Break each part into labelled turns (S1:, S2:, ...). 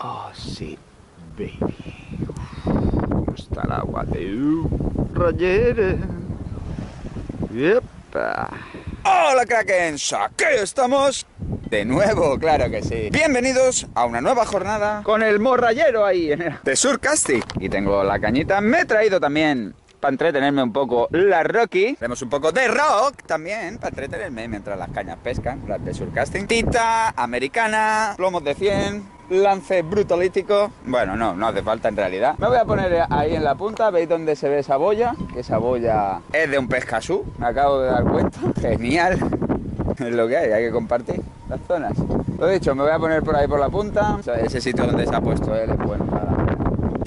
S1: Oh, sí, baby. ¿Cómo está el agua de Rayere? Yepa.
S2: Hola Krakens, aquí estamos de nuevo, claro que sí. Bienvenidos a una nueva jornada
S1: Con el morrayero ahí. en el-
S2: de Surcasting. Y tengo la cañita, me he traído también para entretenerme un poco la Rocky. Tenemos un poco de rock también para entretenerme mientras las cañas pescan, las de Surcasting. Tita, americana, plomos de 100. Lance brutalítico. Bueno, no, no hace falta en realidad. Me voy a poner ahí en la punta. ¿Veis dónde se ve esa boya? Que esa boya es de un pescasú. Me acabo de dar cuenta. Genial. Es lo que hay, hay que compartir las zonas. Lo dicho, me voy a poner por ahí por la punta. Ese sitio donde se ha puesto él es bueno para...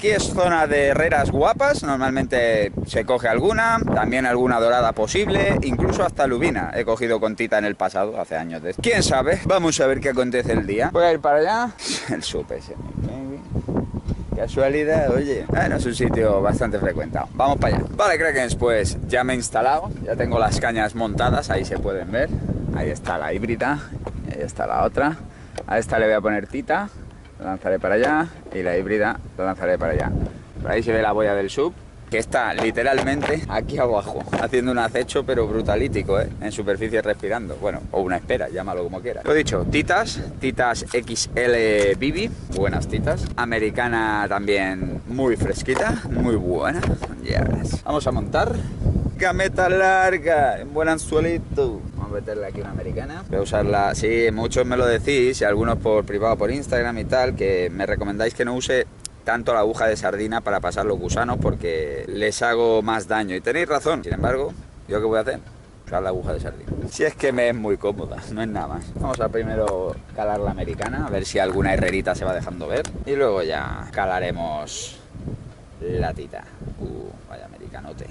S2: Aquí es zona de herreras guapas, normalmente se coge alguna, también alguna dorada posible, incluso hasta lubina. He cogido con Tita en el pasado, hace años de. ¿Quién sabe? Vamos a ver qué acontece el día. Voy a ir para allá. El sup ese. Casualidad, oye. Bueno, es un sitio bastante frecuentado. Vamos para allá. Vale, Krakens, pues ya me he instalado. Ya tengo las cañas montadas, ahí se pueden ver. Ahí está la híbrida, ahí está la otra. A esta le voy a poner tita, la lanzaré para allá y la híbrida la lanzaré para allá. Por ahí se ve la boya del sub, que está literalmente aquí abajo, haciendo un acecho pero brutalítico, ¿eh? en superficie respirando. Bueno, o una espera, llámalo como quieras. Lo dicho, titas, titas XL Bibi, buenas titas. Americana también muy fresquita, muy buena. Verás. Vamos a montar. Gameta larga, en buen anzuelito. Vamos a meterle aquí una americana. Voy a usarla, sí, muchos me lo decís, y algunos por privado, por Instagram y tal, que me recomendáis que no use tanto la aguja de sardina para pasar los gusanos porque les hago más daño. Y tenéis razón, sin embargo, ¿yo qué voy a hacer? Usar la aguja de sardina. Si es que me es muy cómoda, no es nada más. Vamos a primero calar la americana, a ver si alguna herrerita se va dejando ver. Y luego ya calaremos la tita. Uh, vaya americanote.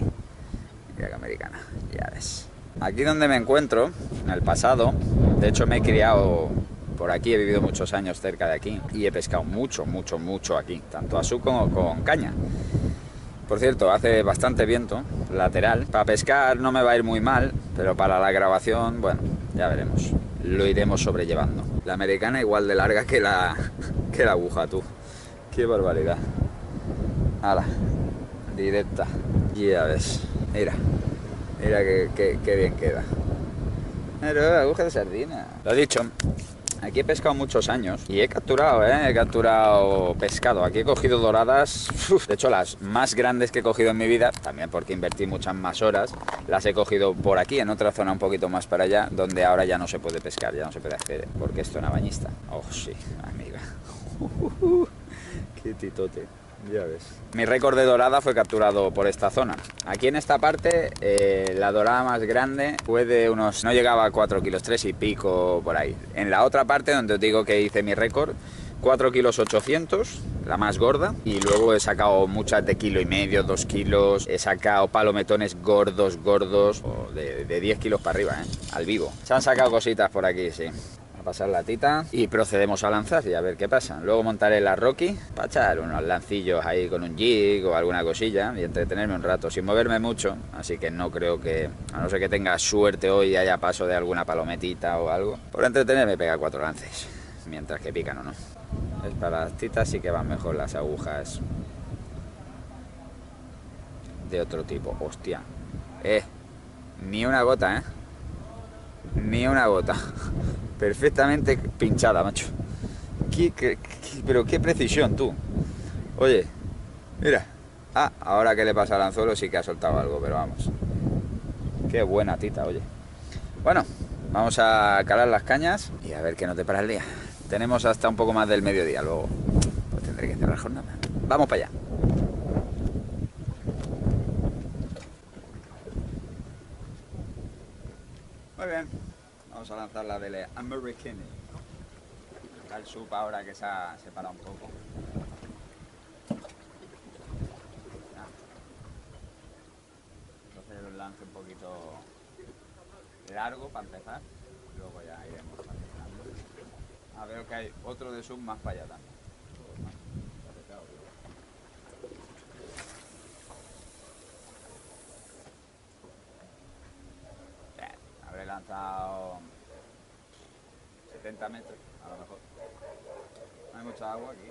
S2: Mira que americana, ya ves. Aquí donde me encuentro, en el pasado, de hecho me he criado por aquí, he vivido muchos años cerca de aquí y he pescado mucho, mucho, mucho aquí, tanto a su como con caña. Por cierto, hace bastante viento lateral. Para pescar no me va a ir muy mal, pero para la grabación, bueno, ya veremos. Lo iremos sobrellevando. La americana igual de larga que la, que la aguja, tú. Qué barbaridad. Hala, directa. Ya ves. Mira, mira que, que- que bien queda. Pero aguja de sardina. Lo dicho, aquí he pescado muchos años y he capturado, ¿eh? He capturado pescado. Aquí he cogido doradas, uf, de hecho las más grandes que he cogido en mi vida, también porque invertí muchas más horas, las he cogido por aquí, en otra zona un poquito más para allá, donde ahora ya no se puede pescar, ya no se puede acceder, porque es zona bañista. Oh, sí, amiga. Qué titote. Ya ves. Mi récord de dorada fue capturado por esta zona. Aquí en esta parte, eh, la dorada más grande fue de unos. No llegaba a 4 kilos, 3 y pico por ahí. En la otra parte, donde os digo que hice mi récord, 4 kilos 800, la más gorda. Y luego he sacado muchas de kilo y medio, 2 kilos. He sacado palometones gordos, gordos, de, de 10 kilos para arriba, ¿eh? Al vivo. Se han sacado cositas por aquí, sí a pasar la tita y procedemos a lanzar y a ver qué pasa. Luego montaré la Rocky para echar unos lancillos ahí con un jig o alguna cosilla y entretenerme un rato sin moverme mucho. Así que no creo que, a no ser que tenga suerte hoy y haya paso de alguna palometita o algo, por entretenerme pega cuatro lances, mientras que pican o no. Es para las titas sí que van mejor las agujas de otro tipo. Hostia. Eh, ni una gota, ¿eh? Ni una gota. Perfectamente pinchada, macho. ¿Qué, qué- qué- pero qué precisión, tú. Oye, mira. Ah, ahora que le pasa al anzuelo sí que ha soltado algo, pero vamos. Qué buena tita, oye. Bueno, vamos a calar las cañas y a ver qué nos depara el día. Tenemos hasta un poco más del mediodía, luego pues tendré que cerrar jornada. Vamos para allá. Muy bien, vamos a lanzar la del American. Está el sub ahora que se ha separado un poco. Entonces el lance un poquito largo para empezar, luego ya iremos terminando. Ah, veo que hay otro de sub más para allá también. Lanzado 70 metros, a lo mejor. No hay mucha agua aquí.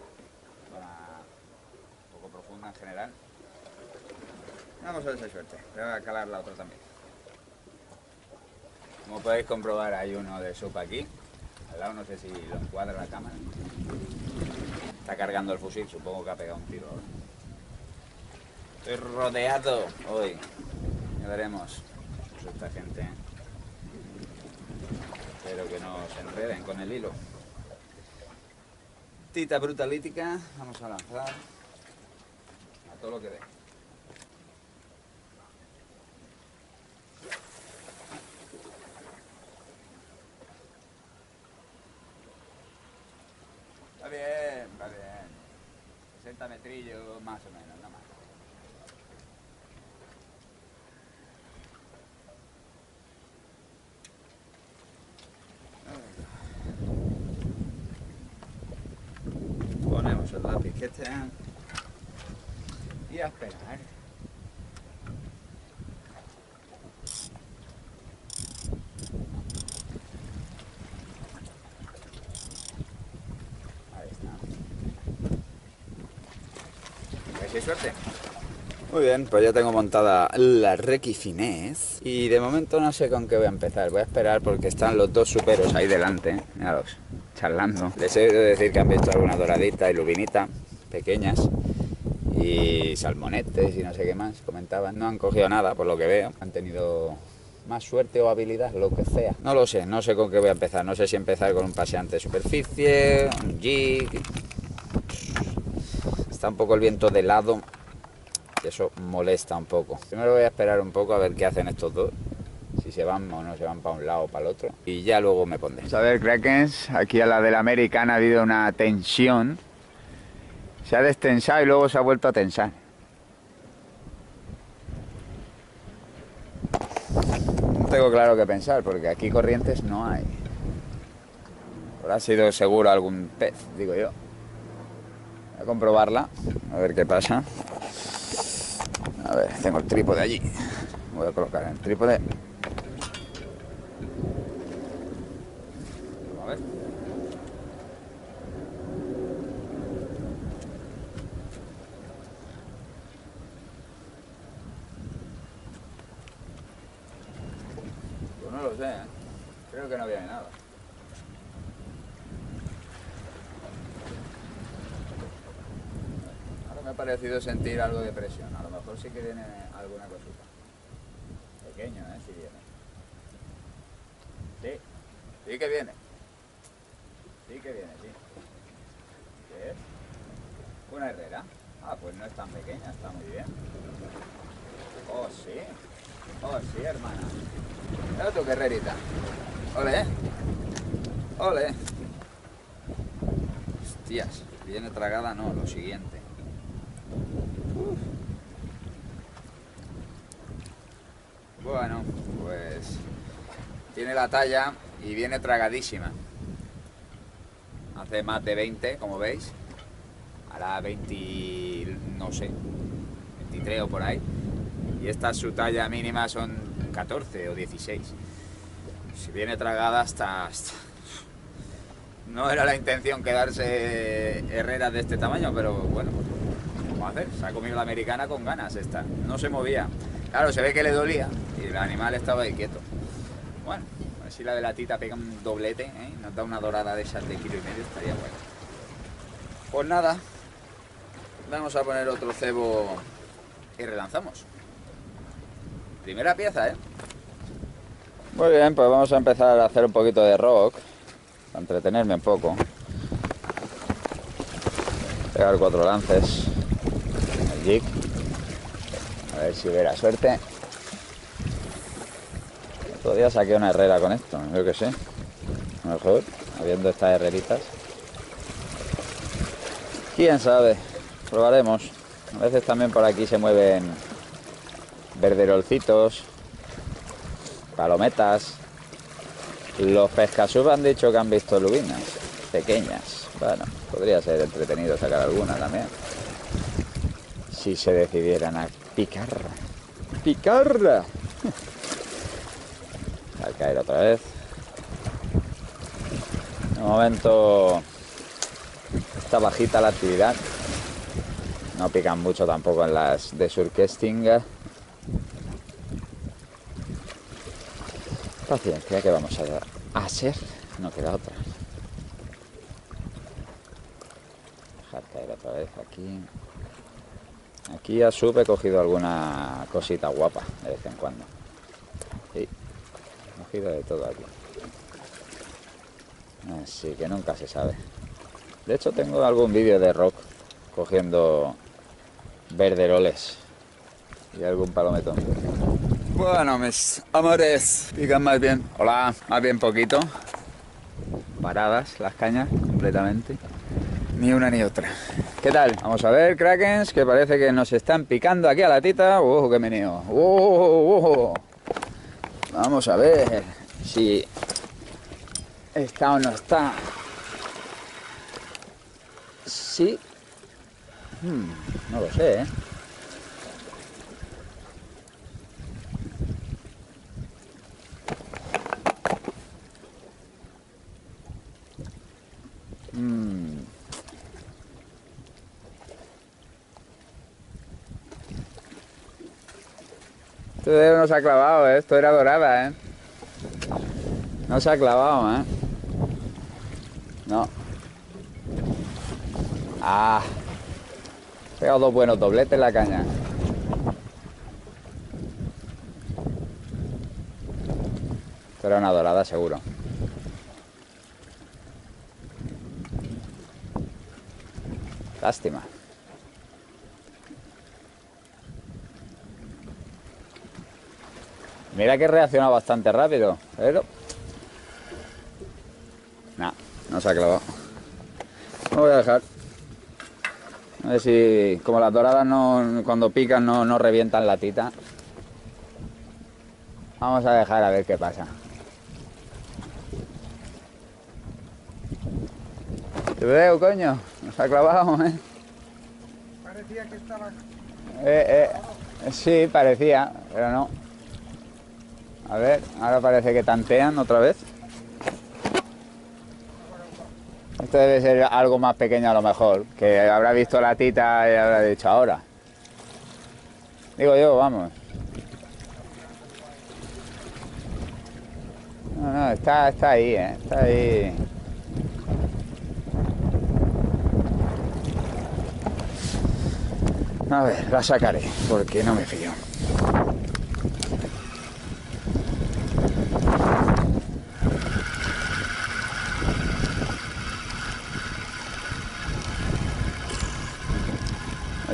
S2: Un poco profunda en general. Vamos a ver si hay suerte. Voy a calar la otra también. Como podéis comprobar hay uno de sopa aquí. Al lado no sé si lo encuadra la cámara. Está cargando el fusil, supongo que ha pegado un tiro. Estoy rodeado hoy. Ya veremos. Pues esta gente. Espero que no se enreden con el hilo. Tita brutalítica. Vamos a lanzar. A todo lo que dé. Va bien, va bien. 60 metrillos más o menos, el lapiquete y a esperar. Ahí está. Hay suerte. Muy bien, pues ya tengo montada la Requifinés y de momento no sé con qué voy a empezar. Voy a esperar porque están los dos superos ahí delante, míralos, charlando. Les he de decir que han visto alguna doradita y lubinita, pequeñas, y salmonetes y no sé qué más, comentaban. No han cogido nada, por lo que veo. Han tenido más suerte o habilidad, lo que sea. No lo sé, no sé con qué voy a empezar. No sé si empezar con un paseante de superficie, un jig. Está un poco el viento de lado y eso molesta un poco. Primero voy a esperar un poco a ver qué hacen estos dos. Si se van o no se van para un lado o para el otro. Y ya luego me pondré.
S1: A ver, Krakens, aquí a la del American ha habido una tensión. Se ha destensado y luego se ha vuelto a tensar.
S2: No tengo claro qué pensar porque aquí corrientes no hay. Habrá sido seguro algún pez, digo yo. Voy a comprobarla, a ver qué pasa. A ver, tengo el trípode allí. Voy a colocar el trípode. Vamos a ver. Pues no lo sé, ¿eh? creo que no había nada. Ahora me ha parecido sentir algo de presión. A lo mejor sí que viene alguna cosita. Pequeño, ¿eh? Si viene. Sí, sí que viene. Sí que viene, sí. ¿Qué es? Una herrera. Ah, pues no es tan pequeña, está muy bien. Oh, sí. Oh, sí, hermana. Mira tu herrerita. Ole. Ole. Hostias, viene tragada, no, lo siguiente. Uf. Bueno, pues tiene la talla y viene tragadísima. Hace más de 20, como veis. Hará 20, no sé, 23 o por ahí. Y esta su talla mínima son 14 o 16. Si viene tragada hasta... hasta- No era la intención quedarse herreras de este tamaño, pero bueno, vamos hacer. Se ha comido la americana con ganas esta. No se movía. Claro, se ve que le dolía y el animal estaba ahí quieto. Bueno, a ver si la de la tita pega un doblete, ¿eh? nos da una dorada de esas de kilo y medio, estaría bueno. Pues nada, vamos a poner otro cebo y relanzamos. Primera pieza, ¿eh? Muy bien, pues vamos a empezar a hacer un poquito de rock, para entretenerme un poco. Pegar cuatro lances el jig. A ver si hubiera suerte. Otro día saqué una herrera con esto, yo que sé. A lo mejor, habiendo estas herreritas. Quién sabe, probaremos. A veces también por aquí se mueven verderolcitos, palometas. Los pescasub han dicho que han visto lubinas pequeñas. Bueno, podría ser entretenido sacar alguna también. Si se decidieran a picar. ¡Picar! A caer otra vez. De momento Está bajita la actividad. No pican mucho tampoco en las de surcasting. Paciencia que vamos a hacer. No queda otra. Dejar caer otra vez aquí. Aquí a sub he cogido alguna cosita guapa de vez en cuando. Sí, he cogido de todo aquí. Así que nunca se sabe. De hecho tengo algún vídeo de rock cogiendo verderoles y algún palometón. Bueno, mis amores, pican más bien. Hola, más bien poquito. Paradas las cañas completamente. Ni una ni otra. ¿Qué tal? Vamos a ver, Krakens, que parece que nos están picando aquí a la tita. ¡Uh, qué meneo! ¡Uh, uh! Vamos a ver si está o no está. Sí. Hmm, no lo sé, ¿eh? Esto no se ha clavado, ¿eh? esto era dorada, ¿eh? No se ha clavado, ¿eh? No. Ah. He pegado dos buenos dobletes en la caña. Pero una dorada seguro. Lástima. Mira que reacciona bastante rápido, pero... No, no se ha clavado. Lo voy a dejar. A ver si, como las doradas no, cuando pican no, no revientan la tita. Vamos a dejar a ver qué pasa. Te veo, coño. Nos ha clavado, ¿eh?
S3: Parecía que estaba...
S2: Eh, eh, sí, parecía, pero no. A ver, ahora parece que tantean otra vez. Esto debe ser algo más pequeño a lo mejor, que habrá visto la tita y habrá dicho ahora. Digo yo, vamos. No, no, está, está ahí, ¿eh? está ahí. A ver, la sacaré, porque no me fío.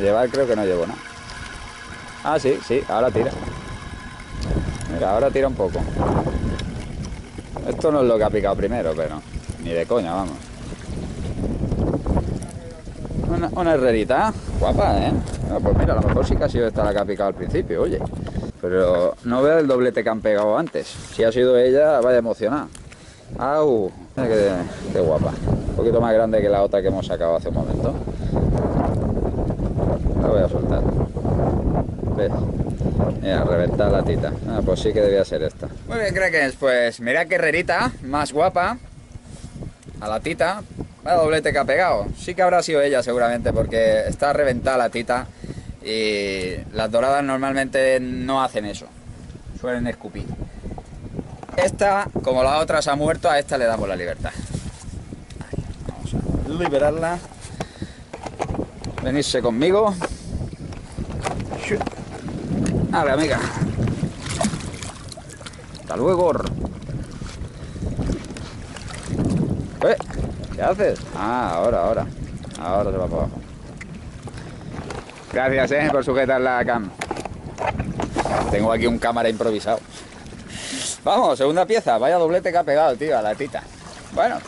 S2: Llevar creo que no llevo nada. Ah, sí, sí, ahora tira. Mira, ahora tira un poco. Esto no es lo que ha picado primero, pero ni de coña, vamos. Una, una herrerita, guapa, ¿eh? Ah, pues mira, a lo mejor sí que ha sido esta la que ha picado al principio, oye. Pero no veo el doblete que han pegado antes. Si ha sido ella, vaya emocionada. ¡Au! Qué, qué guapa. Un poquito más grande que la otra que hemos sacado hace un momento. Voy a soltar. ¿Ves? Mira, reventar la tita. Ah, pues sí que debía ser esta. Muy bien, Krakens, pues mira qué herrerita, más guapa. A la tita. Vaya doblete que ha pegado. Sí que habrá sido ella seguramente porque está reventada la tita y las doradas normalmente no hacen eso. Suelen escupir. Esta, como la otra se ha muerto, a esta le damos la libertad. Vamos a liberarla. Venirse conmigo. Vale, amiga. Hasta luego. ¿Eh? ¿Qué haces? Ah, ahora, ahora. Ahora se va para abajo. Gracias, eh, por sujetar la cam. Tengo aquí un cámara improvisado. Vamos, segunda pieza. Vaya doblete que ha pegado, tío, a la tita. Bueno,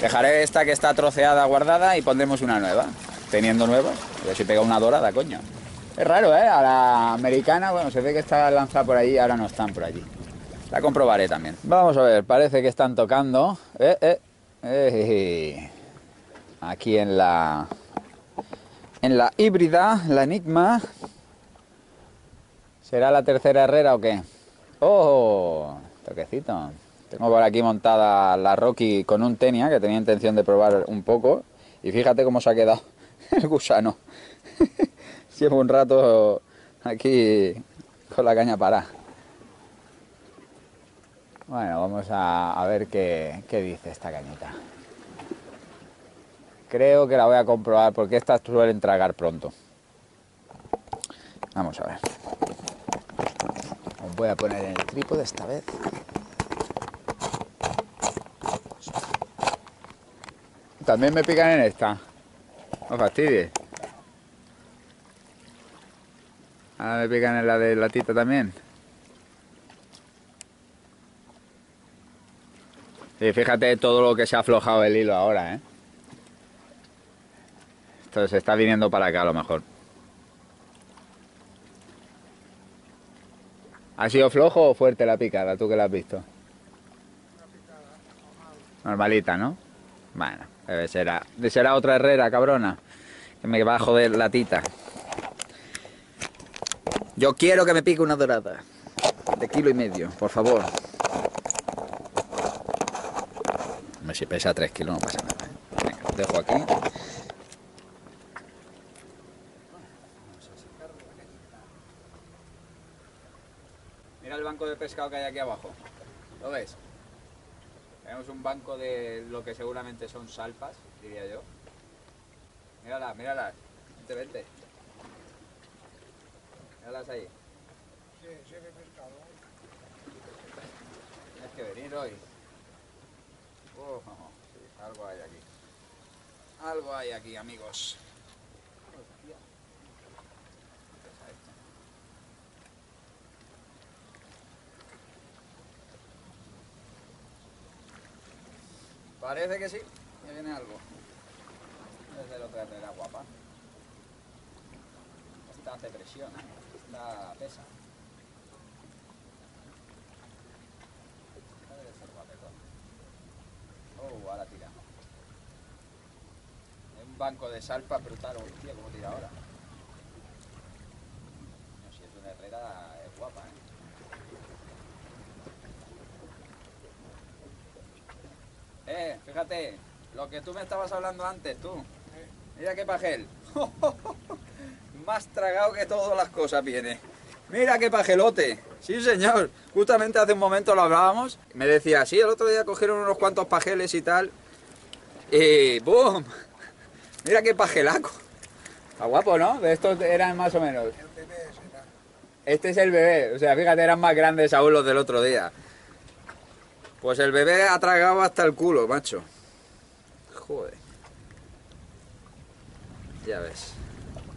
S2: dejaré esta que está troceada guardada y pondremos una nueva. Teniendo nueva. A ver si pega una dorada, coño. Es raro, ¿eh? A la americana, bueno, se ve que está lanzada por allí, ahora no están por allí. La comprobaré también. Vamos a ver, parece que están tocando. Eh, eh, eh, aquí en la en la híbrida, la Enigma. ¿Será la tercera herrera o qué? ¡Oh! Toquecito. Tengo por aquí montada la Rocky con un Tenia, que tenía intención de probar un poco. Y fíjate cómo se ha quedado el gusano. Llevo un rato aquí con la caña parada. Bueno, vamos a, ver qué, qué dice esta cañita. Creo que la voy a comprobar porque estas suelen tragar pronto. Vamos a ver. Os voy a poner en el trípode esta vez. También me pican en esta. No fastidies. Ahora me pican en la de latita también. Y fíjate todo lo que se ha aflojado el hilo ahora, ¿eh? Esto se está viniendo para acá a lo mejor. ¿Ha sido flojo o fuerte la picada, tú que la has visto? Normalita, ¿no? Bueno, debe ser, será otra herrera, cabrona. Que me va a joder la tita. Yo quiero que me pique una dorada. De kilo y medio, por favor. Si pesa 3 kilos no pasa nada. ¿eh? Venga, lo dejo aquí. Mira el banco de pescado que hay aquí abajo. ¿Lo ves? Tenemos un banco de lo que seguramente son salpas, diría yo. Mírala, mírala. Vente, vente. Míralas ahí.
S3: Sí, sí, he pescado.
S2: Tienes que venir hoy. Oh, sí, algo hay aquí. Algo hay aquí, amigos. Parece que sí, que viene algo. Desde la otra herrera guapa. Esta hace presión, ¿eh? Esta pesa. Esta debe ser guapetón. Oh, ahora tira. Es un banco de salpa brutal, hostia, cómo tira ahora. No, si es una herrera, es guapa, ¿eh? Eh, fíjate, lo que tú me estabas hablando antes, tú. Mira qué pajel. Más tragado que todas las cosas viene. Mira qué pajelote. Sí, señor. Justamente hace un momento lo hablábamos. Me decía, sí, el otro día cogieron unos cuantos pajeles y tal. Y ¡boom! Mira qué pajelaco. Está guapo, ¿no? De estos eran más o menos. Este es el bebé. O sea, fíjate, eran más grandes aún los del otro día. Pues el bebé ha tragado hasta el culo, macho. Joder. Ya ves.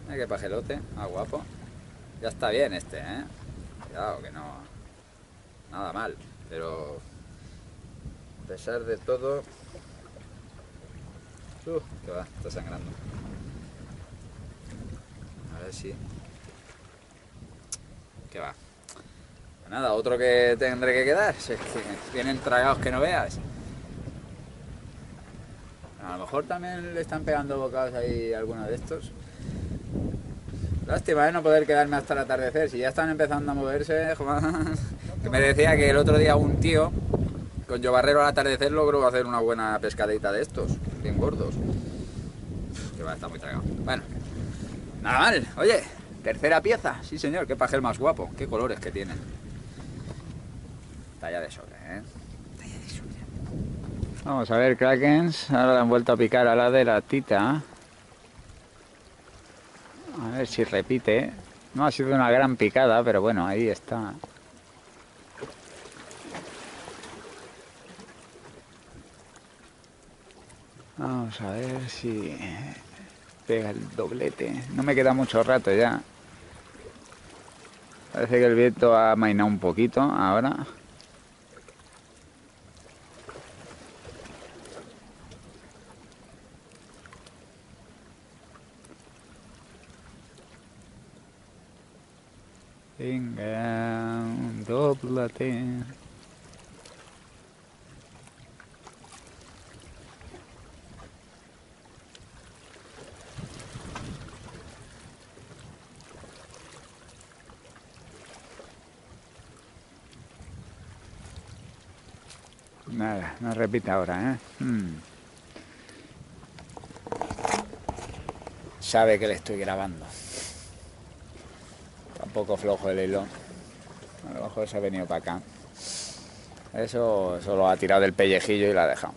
S2: Mira qué pajelote. Ah, guapo. Ya está bien este, ¿eh? Cuidado, que no... Nada mal. Pero... A pesar de todo... Uh, que va, está sangrando. A ver si... Que va. Pues Nada, otro que tendré que quedar. Si es que vienen tragados que no veas. A lo mejor también le están pegando bocados ahí alguno de estos. Lástima de no poder quedarme hasta el atardecer. Si ya están empezando a moverse. Que me decía que el otro día un tío con Barrero al atardecer logró hacer una buena pescadita de estos, bien gordos. Que va, está muy tragado. Bueno, nada mal. Oye, tercera pieza. Sí, señor, qué pajel más guapo. Qué colores que tienen. Talla de sobre, ¿eh? Talla de sobre.
S1: Vamos a ver, Krakens. Ahora han vuelto a picar a la de la tita. A ver si repite. No ha sido una gran picada, pero bueno, ahí está. Vamos a ver si pega el doblete. No me queda mucho rato ya. Parece que el viento ha mainado un poquito ahora. Venga, doblate. Nada, no repite ahora, ¿eh? Mm.
S2: sabe que le estoy grabando. Tampoco flojo el hilo. A lo mejor se ha venido para acá. Eso solo ha tirado del pellejillo y la ha dejado.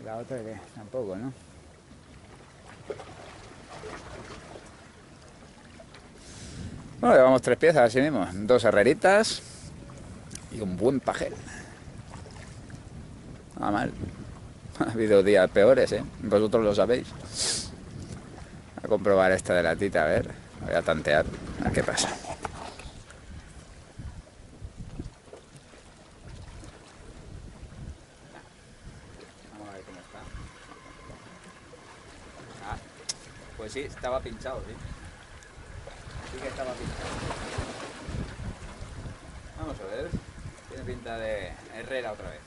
S2: ¿Y la otra qué? Tampoco, ¿no? Bueno, llevamos tres piezas así mismo. Dos herreritas y un buen pajel. Nada mal. Ha habido días peores, ¿eh? Vosotros lo sabéis. A comprobar esta de la tita, a ver. Voy a tantear. Ver qué pasa. Vamos a ver cómo está. Ah, pues sí, estaba pinchado, sí. Sí que estaba pinchado. Vamos a ver. Tiene pinta de Herrera otra vez.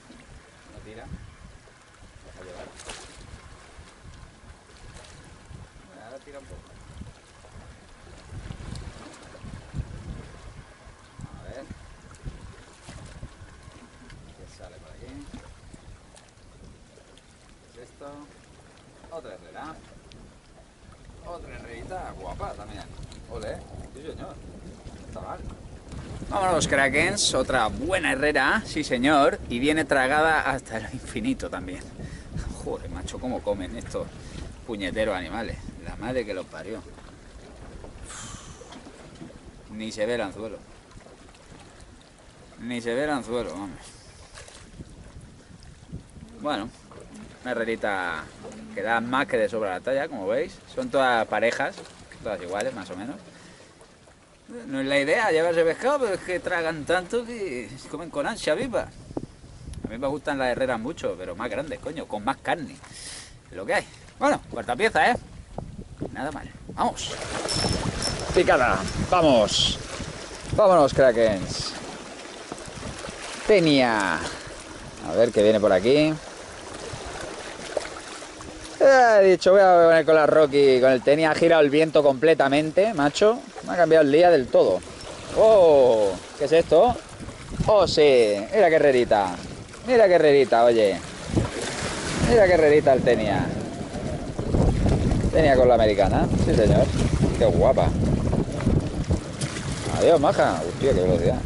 S2: No tira. Deja llevar. Ahora tira un poco. A ver. ¿Qué sale por aquí? ¿Qué es esto? Otra herrera. Otra herrerita guapa también. Ole, sí señor. No Está mal. Vámonos, Krakens. Otra buena herrera, sí señor. Y viene tragada hasta el infinito también. Joder, macho, cómo comen estos puñeteros animales. La madre que los parió. Ni se ve el anzuelo. Ni se ve el anzuelo, vamos. Bueno, una herrerita que da más que de sobra la talla, como veis. Son todas parejas, todas iguales, más o menos. No es la idea llevarse pescado, pero es que tragan tanto que comen con ansia viva. A mí me gustan las herreras mucho, pero más grandes, coño, con más carne. Lo que hay. Bueno, cuarta pieza, ¿eh? Nada mal. Vamos. Picada. Vamos. Vámonos, Krakens. Tenia. A ver qué viene por aquí. Eh, He dicho, voy a poner con la Rocky, con el Tenia, ha girado el viento completamente, macho. Me ha cambiado el día del todo. ¡Oh! ¿Qué es esto? ¡Oh, sí! Mira qué herrerita. Mira qué herrerita, oye. Mira qué herrerita el Tenia. Tenia con la americana. Sí, señor. Qué guapa. Adiós, maja. Hostia, qué velocidad.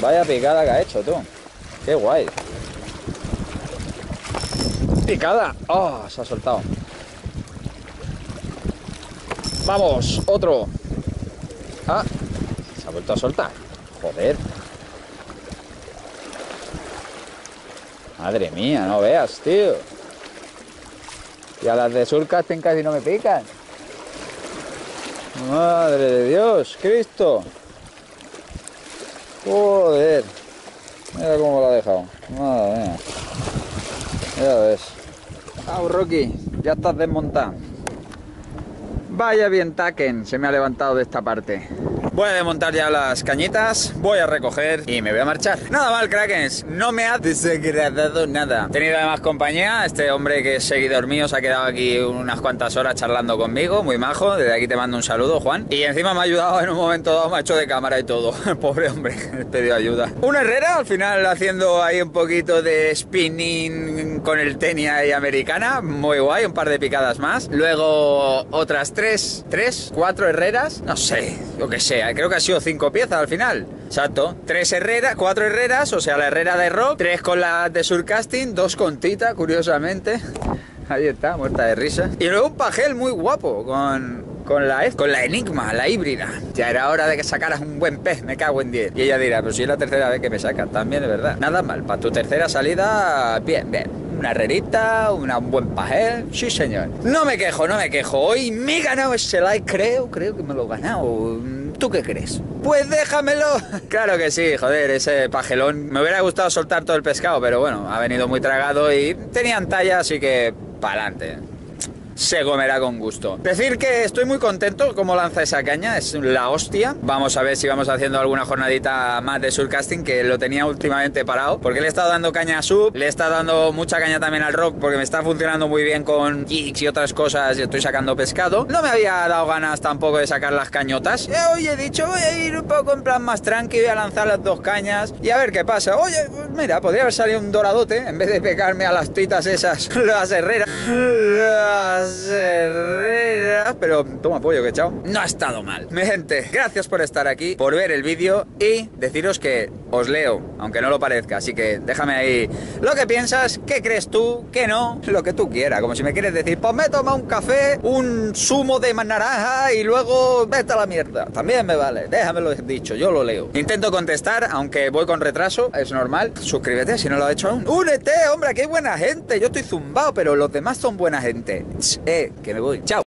S2: Vaya picada que ha hecho, tú. Qué guay. Picada. ¡Oh! Se ha soltado. Vamos, otro. Ah, se ha vuelto a soltar. Joder. Madre mía, no veas, tío. Y a las de Surcasting casi no me pican. Madre de Dios, Cristo. Joder. Mira cómo lo ha dejado. Madre mía. Ya ves. Au, Rocky, ya estás desmontado. Vaya bien, Taken, se me ha levantado de esta parte. Voy a desmontar ya las cañitas, voy a recoger y me voy a marchar. Nada mal, Krakens, no me ha desagradado nada. He tenido además compañía, este hombre que es seguidor mío se ha quedado aquí unas cuantas horas charlando conmigo, muy majo. Desde aquí te mando un saludo, Juan. Y encima me ha ayudado en un momento dado, me ha hecho de cámara y todo. Pobre hombre, he pedido ayuda. Una herrera, al final haciendo ahí un poquito de spinning con el tenia y americana, muy guay, un par de picadas más. Luego otras tres, tres, cuatro herreras, no sé, yo qué sé, creo que ha sido cinco piezas al final. Exacto, tres herreras, cuatro herreras, o sea, la herrera de rock, tres con la de surcasting, dos con tita, curiosamente. Ahí está, muerta de risa. Y luego un pajel muy guapo con, con la con la Enigma, la híbrida. Ya era hora de que sacaras un buen pez, me cago en 10. Y ella dirá, pero si es la tercera vez que me sacas, también es verdad. Nada mal, para tu tercera salida, bien, bien. Una herrerita, una, un buen pajel, sí señor. No me quejo, no me quejo. Hoy me he ganado ese like, creo, creo que me lo he ganado. ¿Tú qué crees? Pues déjamelo. Claro que sí, joder, ese pajelón. Me hubiera gustado soltar todo el pescado, pero bueno, ha venido muy tragado y tenían talla, así que pa'lante. Se comerá con gusto. Decir que estoy muy contento como lanza esa caña, es la hostia. Vamos a ver si vamos haciendo alguna jornadita más de surcasting, que lo tenía últimamente parado, porque le he estado dando caña a sub, le he estado dando mucha caña también al rock, porque me está funcionando muy bien con jigs y otras cosas, y estoy sacando pescado. No me había dado ganas tampoco de sacar las cañotas. Y hoy he dicho, voy a ir un poco en plan más tranqui, voy a lanzar las dos cañas y a ver qué pasa. Oye, pues mira, podría haber salido un doradote en vez de pegarme a las titas esas, las herreras. Las herreras. Pero toma pollo que chao. No ha estado mal. Mi gente, gracias por estar aquí, por ver el vídeo y deciros que os leo, aunque no lo parezca. Así que déjame ahí lo que piensas, qué crees tú, qué no, lo que tú quieras. Como si me quieres decir, pues me toma un café, un zumo de naranja y luego vete a la mierda. También me vale, déjamelo dicho, yo lo leo. Intento contestar, aunque voy con retraso, es normal. Suscríbete si no lo has hecho aún. Únete, hombre, qué buena gente. Yo estoy zumbado, pero los demás son buena gente. Eh, que me voy. Chao.